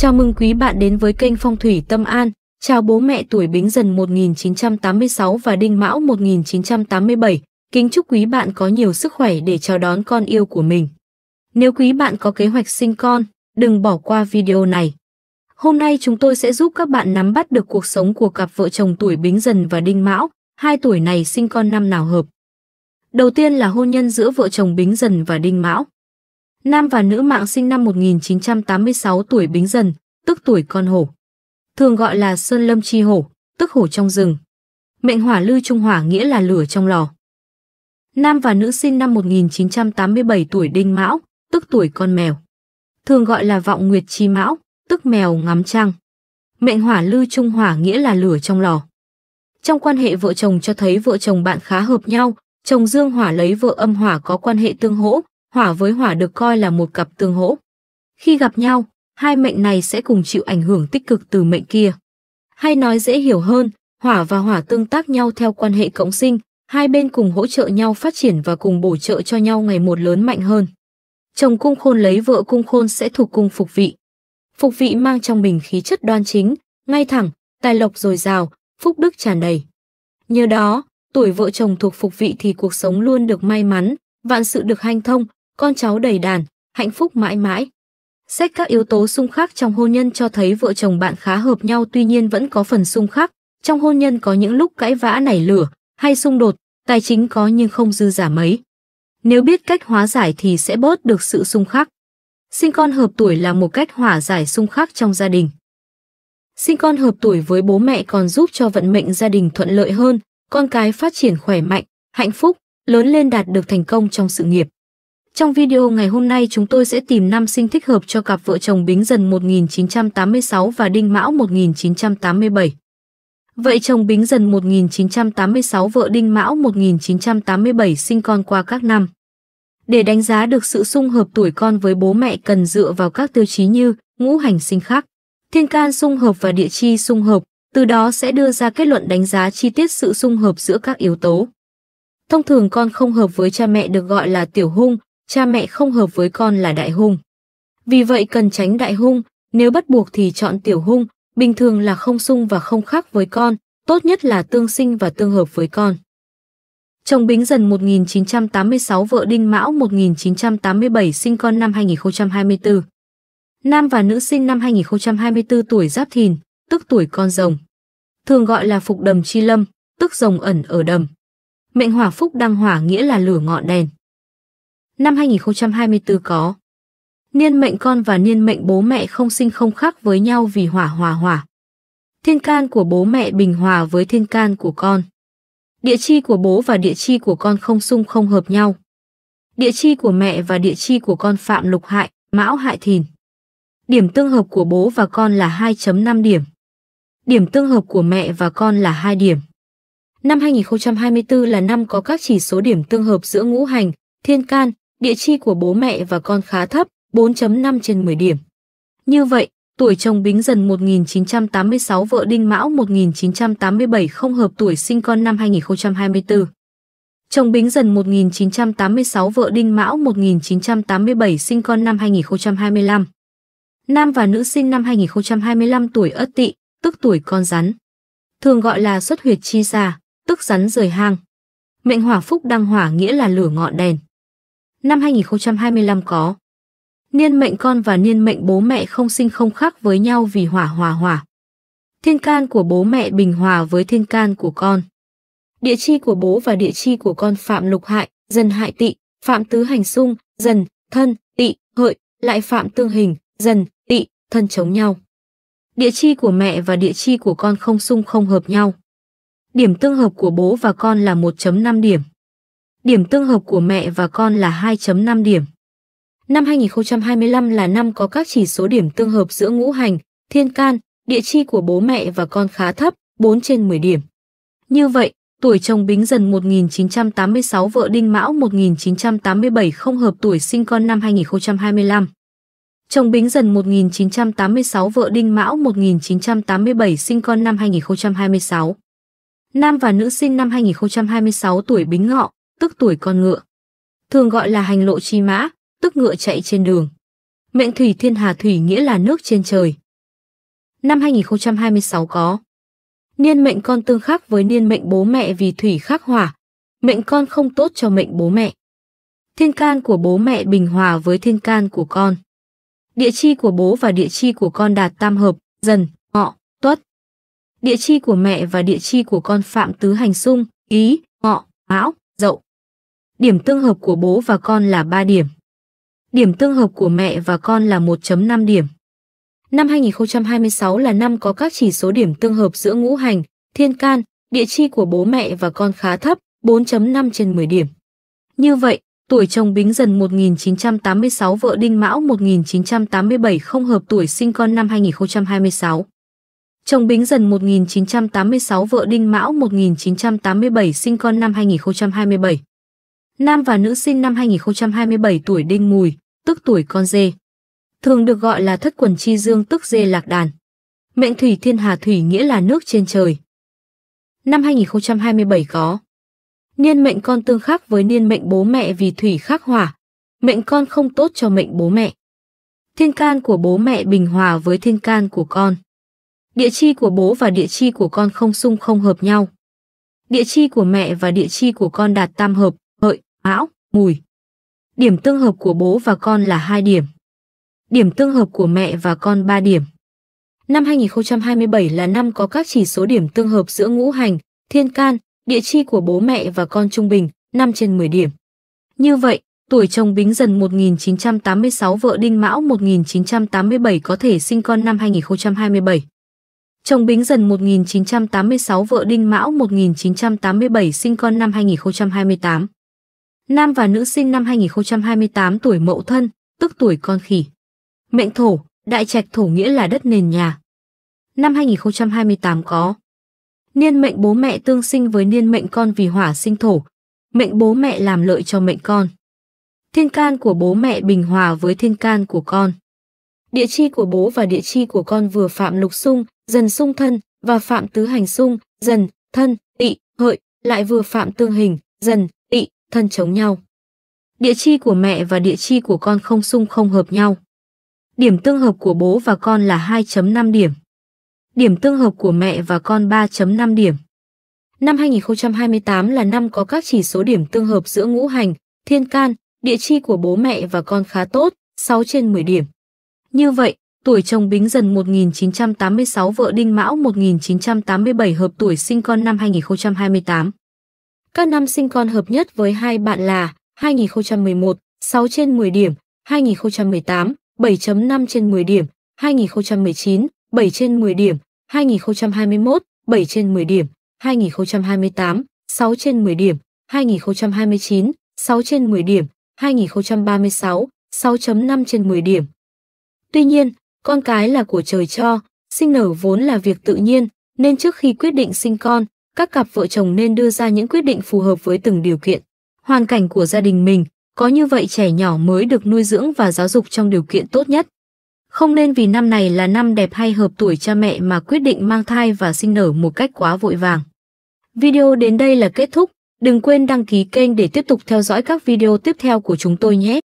Chào mừng quý bạn đến với kênh Phong thủy Tâm An. Chào bố mẹ tuổi Bính Dần 1986 và Đinh Mão 1987. Kính chúc quý bạn có nhiều sức khỏe để chào đón con yêu của mình. Nếu quý bạn có kế hoạch sinh con, đừng bỏ qua video này. Hôm nay chúng tôi sẽ giúp các bạn nắm bắt được cuộc sống của cặp vợ chồng tuổi Bính Dần và Đinh Mão, hai tuổi này sinh con năm nào hợp. Đầu tiên là hôn nhân giữa vợ chồng Bính Dần và Đinh Mão. Nam và nữ mạng sinh năm 1986 tuổi Bính Dần, tức tuổi con hổ. Thường gọi là Sơn Lâm Chi Hổ, tức hổ trong rừng. Mệnh hỏa lư trung hỏa nghĩa là lửa trong lò. Nam và nữ sinh năm 1987 tuổi Đinh Mão, tức tuổi con mèo. Thường gọi là vọng nguyệt chi mão, tức mèo ngắm trăng. Mệnh hỏa lư trung hỏa nghĩa là lửa trong lò. Trong quan hệ vợ chồng cho thấy vợ chồng bạn khá hợp nhau, chồng dương hỏa lấy vợ âm hỏa có quan hệ tương hỗ, hỏa với hỏa được coi là một cặp tương hỗ. Khi gặp nhau, hai mệnh này sẽ cùng chịu ảnh hưởng tích cực từ mệnh kia. Hay nói dễ hiểu hơn, hỏa và hỏa tương tác nhau theo quan hệ cộng sinh, hai bên cùng hỗ trợ nhau phát triển và cùng bổ trợ cho nhau ngày một lớn mạnh hơn. Chồng cung khôn lấy vợ cung khôn sẽ thuộc cung phục vị. Phục vị mang trong mình khí chất đoan chính, ngay thẳng, tài lộc dồi dào, phúc đức tràn đầy. Nhờ đó, tuổi vợ chồng thuộc phục vị thì cuộc sống luôn được may mắn, vạn sự được hanh thông, con cháu đầy đàn, hạnh phúc mãi mãi. Xét các yếu tố xung khắc trong hôn nhân cho thấy vợ chồng bạn khá hợp nhau tuy nhiên vẫn có phần xung khắc. Trong hôn nhân có những lúc cãi vã nảy lửa, hay xung đột, tài chính có nhưng không dư giả mấy. Nếu biết cách hóa giải thì sẽ bớt được sự xung khắc. Sinh con hợp tuổi là một cách hòa giải xung khắc trong gia đình. Sinh con hợp tuổi với bố mẹ còn giúp cho vận mệnh gia đình thuận lợi hơn, con cái phát triển khỏe mạnh, hạnh phúc, lớn lên đạt được thành công trong sự nghiệp. Trong video ngày hôm nay chúng tôi sẽ tìm năm sinh thích hợp cho cặp vợ chồng Bính Dần 1986 và Đinh Mão 1987. Vậy chồng Bính Dần 1986 vợ Đinh Mão 1987 sinh con qua các năm. Để đánh giá được sự xung hợp tuổi con với bố mẹ cần dựa vào các tiêu chí như ngũ hành sinh khắc, thiên can xung hợp và địa chi xung hợp, từ đó sẽ đưa ra kết luận đánh giá chi tiết sự xung hợp giữa các yếu tố. Thông thường con không hợp với cha mẹ được gọi là tiểu hung, cha mẹ không hợp với con là đại hung. Vì vậy cần tránh đại hung, nếu bắt buộc thì chọn tiểu hung, bình thường là không xung và không khác với con, tốt nhất là tương sinh và tương hợp với con. Chồng Bính Dần 1986 vợ Đinh Mão 1987 sinh con năm 2024. Nam và nữ sinh năm 2024 tuổi Giáp Thìn, tức tuổi con rồng. Thường gọi là phục đầm chi lâm, tức rồng ẩn ở đầm. Mệnh hỏa phúc đăng hỏa nghĩa là lửa ngọn đèn. Năm 2024 có Niên mệnh con và niên mệnh bố mẹ không sinh không khác với nhau vì hỏa hòa hỏa. Thiên can của bố mẹ bình hòa với thiên can của con. Địa chi của bố và địa chi của con không xung không hợp nhau. Địa chi của mẹ và địa chi của con phạm lục hại, mão hại thìn. Điểm tương hợp của bố và con là 2.5 điểm. Điểm tương hợp của mẹ và con là 2 điểm. Năm 2024 là năm có các chỉ số điểm tương hợp giữa ngũ hành, thiên can, địa chi của bố mẹ và con khá thấp, 4.5 trên 10 điểm. Như vậy, tuổi chồng Bính Dần 1986 vợ Đinh Mão 1987 không hợp tuổi sinh con năm 2024. Chồng Bính Dần 1986 vợ Đinh Mão 1987 sinh con năm 2025. Nam và nữ sinh năm 2025 tuổi Ất Tỵ, tức tuổi con rắn. Thường gọi là xuất huyệt chi già, tức rắn rời hang. Mệnh hỏa phúc đăng hỏa nghĩa là lửa ngọn đèn. Năm 2025 có Niên mệnh con và niên mệnh bố mẹ không sinh không khác với nhau vì hỏa hòa hỏa. Thiên can của bố mẹ bình hòa với thiên can của con. Địa chi của bố và địa chi của con phạm lục hại, dần hại tị, phạm tứ hành xung, dần, thân, tị, hợi, lại phạm tương hình, dần, tị, thân chống nhau. Địa chi của mẹ và địa chi của con không xung không hợp nhau. Điểm tương hợp của bố và con là 1.5 điểm. Điểm tương hợp của mẹ và con là 2.5 điểm. Năm 2025 là năm có các chỉ số điểm tương hợp giữa ngũ hành, thiên can, địa chi của bố mẹ và con khá thấp, 4 trên 10 điểm. Như vậy, tuổi chồng Bính Dần 1986 vợ Đinh Mão 1987 không hợp tuổi sinh con năm 2025. Chồng Bính Dần 1986 vợ Đinh Mão 1987 sinh con năm 2026. Nam và nữ sinh năm 2026 tuổi Bính Ngọ, tức tuổi con ngựa. Thường gọi là hành lộ chi mã, tức ngựa chạy trên đường. Mệnh thủy thiên hà thủy nghĩa là nước trên trời, Năm 2026 có Niên mệnh con tương khắc với niên mệnh bố mẹ vì thủy khắc hỏa, mệnh con không tốt cho mệnh bố mẹ. Thiên can của bố mẹ bình hòa với thiên can của con. Địa chi của bố và địa chi của con đạt tam hợp, dần, ngọ, tuất. Địa chi của mẹ và địa chi của con phạm tứ hành xung, ý, ngọ, mão. Điểm tương hợp của bố và con là 3 điểm. Điểm tương hợp của mẹ và con là 1.5 điểm. Năm 2026 là năm có các chỉ số điểm tương hợp giữa ngũ hành, thiên can, địa chi của bố mẹ và con khá thấp, 4.5 trên 10 điểm. Như vậy, tuổi chồng Bính Dần 1986 vợ Đinh Mão 1987 không hợp tuổi sinh con năm 2026. Chồng Bính Dần 1986 vợ Đinh Mão 1987 sinh con năm 2027. Nam và nữ sinh năm 2027 tuổi Đinh Mùi, tức tuổi con dê. Thường được gọi là thất quần chi dương tức dê lạc đàn. Mệnh thủy thiên hà thủy nghĩa là nước trên trời. Năm 2027 có Niên mệnh con tương khắc với niên mệnh bố mẹ vì thủy khắc hỏa. Mệnh con không tốt cho mệnh bố mẹ. Thiên can của bố mẹ bình hòa với thiên can của con. Địa chi của bố và địa chi của con không xung không hợp nhau. Địa chi của mẹ và địa chi của con đạt tam hợp, hợi, mão, mùi. Điểm tương hợp của bố và con là 2 điểm. Điểm tương hợp của mẹ và con 3 điểm. Năm 2027 là năm có các chỉ số điểm tương hợp giữa ngũ hành, thiên can, địa chi của bố mẹ và con trung bình, 5 trên 10 điểm. Như vậy, tuổi chồng Bính Dần 1986 vợ Đinh Mão 1987 có thể sinh con năm 2027. Chồng Bính Dần 1986 vợ Đinh Mão 1987 sinh con năm 2028. Nam và nữ sinh năm 2028 tuổi Mậu Thân, tức tuổi con khỉ. Mệnh thổ, đại trạch thổ nghĩa là đất nền nhà. Năm 2028 có Niên mệnh bố mẹ tương sinh với niên mệnh con vì hỏa sinh thổ. Mệnh bố mẹ làm lợi cho mệnh con. Thiên can của bố mẹ bình hòa với thiên can của con. Địa chi của bố và địa chi của con vừa phạm lục xung, dần xung thân và phạm tứ hành xung, dần, thân, tị, hợi, lại vừa phạm tương hình, dần, thân chống nhau. Địa chi của mẹ và địa chi của con không xung không hợp nhau. Điểm tương hợp của bố và con là 2.5 điểm. Điểm tương hợp của mẹ và con 3.5 điểm. Năm 2028 là năm có các chỉ số điểm tương hợp giữa ngũ hành, thiên can, địa chi của bố mẹ và con khá tốt, 6 trên 10 điểm. Như vậy, tuổi chồng Bính Dần 1986 vợ Đinh Mão 1987 hợp tuổi sinh con năm 2028. Các năm sinh con hợp nhất với hai bạn là 2011, 6 trên 10 điểm, 2018, 7.5 trên 10 điểm, 2019, 7 trên 10 điểm, 2021, 7 trên 10 điểm, 2028, 6 trên 10 điểm, 2029, 6 trên 10 điểm, 2036, 6.5 trên 10 điểm. Tuy nhiên, con cái là của trời cho, sinh nở vốn là việc tự nhiên, nên trước khi quyết định sinh con, các cặp vợ chồng nên đưa ra những quyết định phù hợp với từng điều kiện, hoàn cảnh của gia đình mình, có như vậy trẻ nhỏ mới được nuôi dưỡng và giáo dục trong điều kiện tốt nhất. Không nên vì năm này là năm đẹp hay hợp tuổi cha mẹ mà quyết định mang thai và sinh nở một cách quá vội vàng. Video đến đây là kết thúc, đừng quên đăng ký kênh để tiếp tục theo dõi các video tiếp theo của chúng tôi nhé.